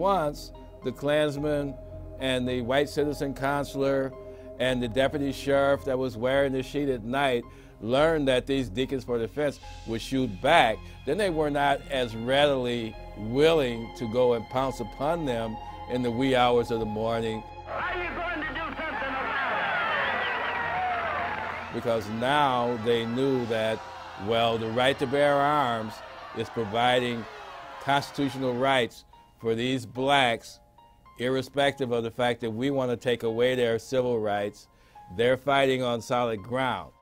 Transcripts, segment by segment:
once the Klansman and the white citizen consular and the deputy sheriff that was wearing the sheet at night learned that these deacons for defense would shoot back, then they were not as readily willing to go and pounce upon them in the wee hours of the morning. Are you going to do something about it? Because now they knew that, well, the right to bear arms is providing constitutional rights for these blacks, irrespective of the fact that we want to take away their civil rights. They're fighting on solid ground.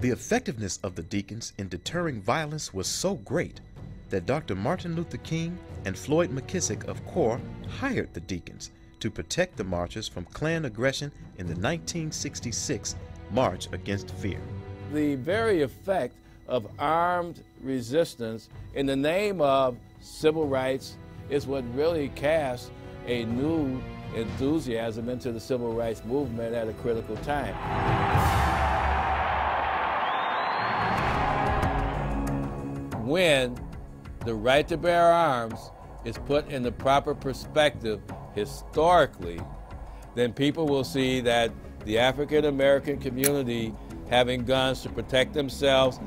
The effectiveness of the deacons in deterring violence was so great that Dr. Martin Luther King and Floyd McKissick of CORE hired the deacons to protect the marchers from Klan aggression in the 1966 March Against Fear. The very effect of armed resistance in the name of civil rights is what really casts a new enthusiasm into the civil rights movement at a critical time. when the right to bear arms is put in the proper perspective historically, then people will see that the African American community having guns to protect themselves,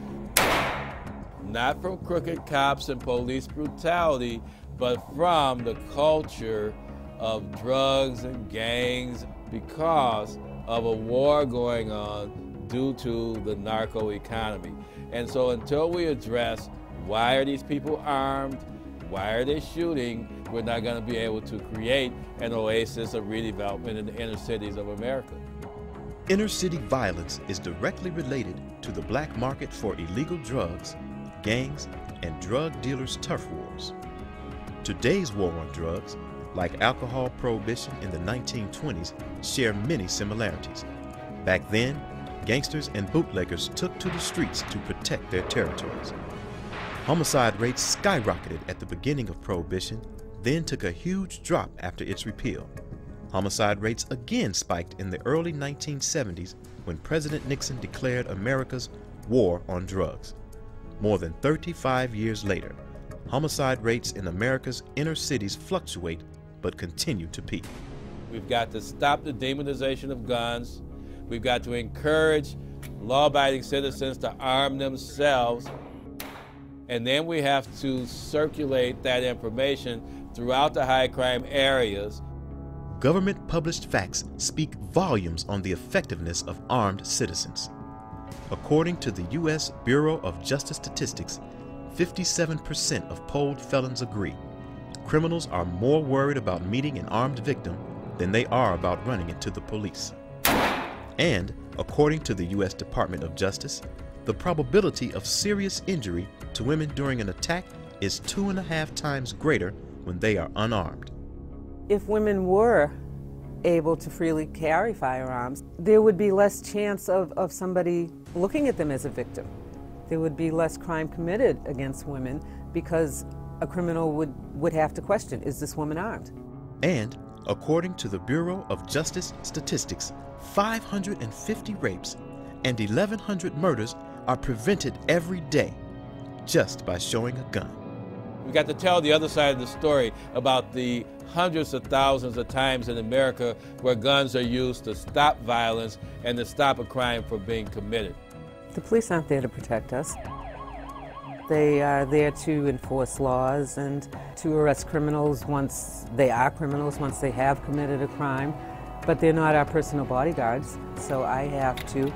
not from crooked cops and police brutality, but from the culture of drugs and gangs because of a war going on due to the narco economy. And so until we address why are these people armed? Why are they shooting? We're not going to be able to create an oasis of redevelopment in the inner cities of America. Inner city violence is directly related to the black market for illegal drugs, gangs, and drug dealers' turf wars. Today's war on drugs, like alcohol prohibition in the 1920s, share many similarities. Back then, gangsters and bootleggers took to the streets to protect their territories. Homicide rates skyrocketed at the beginning of Prohibition, then took a huge drop after its repeal. Homicide rates again spiked in the early 1970s when President Nixon declared America's war on drugs. More than 35 years later, homicide rates in America's inner cities fluctuate but continue to peak. We've got to stop the demonization of guns. We've got to encourage law abiding citizens to arm themselves and then we have to circulate that information throughout the high crime areas. Government published facts speak volumes on the effectiveness of armed citizens. According to the U.S. Bureau of Justice Statistics, 57% of polled felons agree criminals are more worried about meeting an armed victim than they are about running into the police. And, according to the U.S. Department of Justice, the probability of serious injury to women during an attack is two and a half times greater when they are unarmed. If women were able to freely carry firearms, there would be less chance of, of somebody looking at them as a victim. There would be less crime committed against women because a criminal would, would have to question, is this woman armed? And according to the Bureau of Justice Statistics, 550 rapes and 1,100 murders are prevented every day just by showing a gun. We got to tell the other side of the story about the hundreds of thousands of times in America where guns are used to stop violence and to stop a crime from being committed. The police aren't there to protect us. They are there to enforce laws and to arrest criminals once they are criminals, once they have committed a crime. But they're not our personal bodyguards, so I have to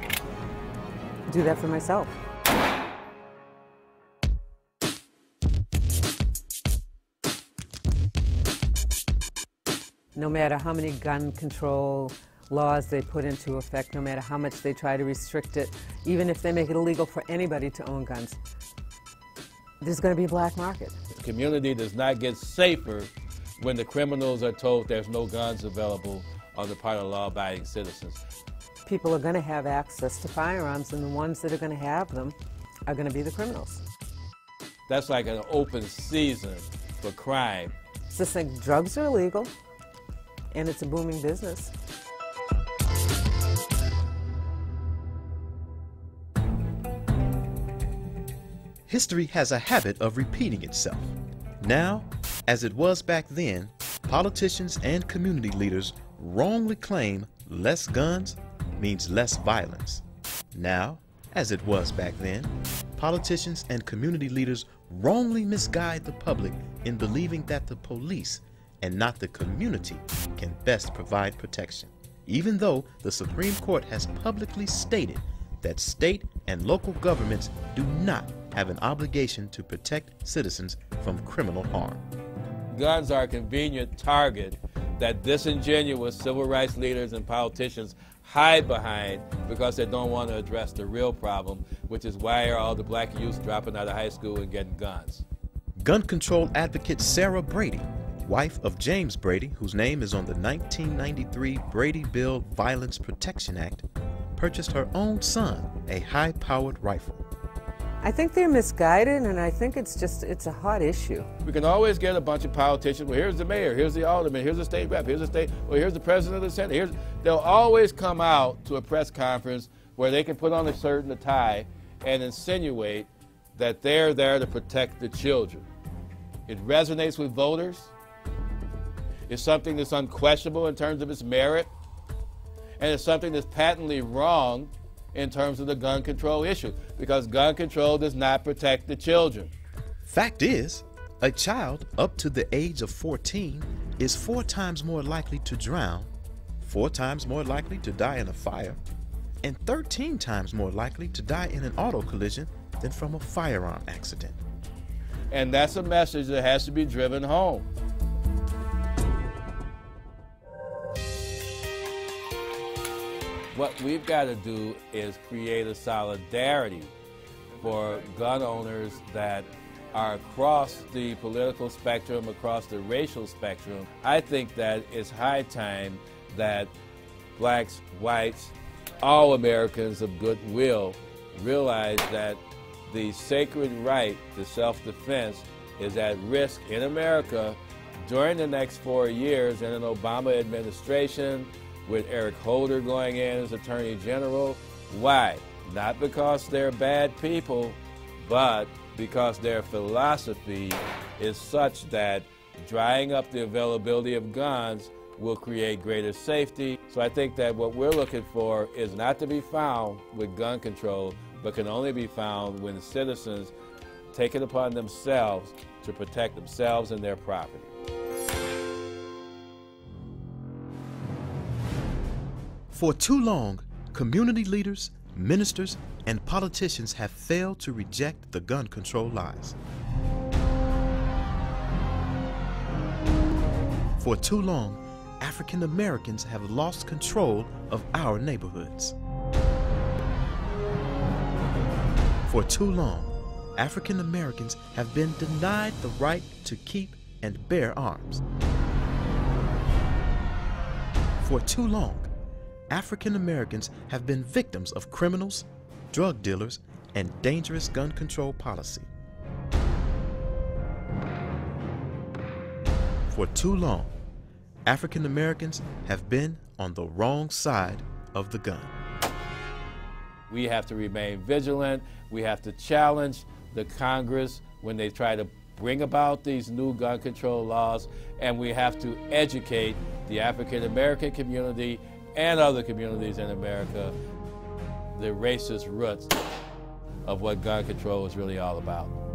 do that for myself. No matter how many gun control laws they put into effect, no matter how much they try to restrict it, even if they make it illegal for anybody to own guns, there's going to be a black market. The community does not get safer when the criminals are told there's no guns available on the part of law-abiding citizens people are going to have access to firearms, and the ones that are going to have them are going to be the criminals. That's like an open season for crime. It's just like drugs are illegal, and it's a booming business. History has a habit of repeating itself. Now, as it was back then, politicians and community leaders wrongly claim less guns means less violence. Now, as it was back then, politicians and community leaders wrongly misguide the public in believing that the police and not the community can best provide protection, even though the Supreme Court has publicly stated that state and local governments do not have an obligation to protect citizens from criminal harm. Guns are a convenient target that disingenuous civil rights leaders and politicians hide behind because they don't want to address the real problem, which is why are all the black youth dropping out of high school and getting guns. Gun control advocate Sarah Brady, wife of James Brady, whose name is on the 1993 Brady Bill Violence Protection Act, purchased her own son a high powered rifle. I think they're misguided, and I think it's just it's a hot issue. We can always get a bunch of politicians. Well, here's the mayor, here's the alderman, here's the state rep, here's the state. Well, here's the president of the senate. Here's they'll always come out to a press conference where they can put on a shirt and a tie and insinuate that they're there to protect the children. It resonates with voters. It's something that's unquestionable in terms of its merit, and it's something that's patently wrong in terms of the gun control issue because gun control does not protect the children. Fact is, a child up to the age of 14 is four times more likely to drown, four times more likely to die in a fire, and 13 times more likely to die in an auto collision than from a firearm accident. And that's a message that has to be driven home. What we've got to do is create a solidarity for gun owners that are across the political spectrum, across the racial spectrum. I think that it's high time that blacks, whites, all Americans of goodwill realize that the sacred right to self defense is at risk in America during the next four years in an Obama administration with Eric Holder going in as Attorney General. Why? Not because they're bad people, but because their philosophy is such that drying up the availability of guns will create greater safety. So I think that what we're looking for is not to be found with gun control, but can only be found when citizens take it upon themselves to protect themselves and their property. For too long, community leaders, ministers, and politicians have failed to reject the gun control lies. For too long, African Americans have lost control of our neighborhoods. For too long, African Americans have been denied the right to keep and bear arms. For too long, African Americans have been victims of criminals, drug dealers, and dangerous gun control policy. For too long, African Americans have been on the wrong side of the gun. We have to remain vigilant. We have to challenge the Congress when they try to bring about these new gun control laws, and we have to educate the African American community and other communities in America the racist roots of what gun control is really all about.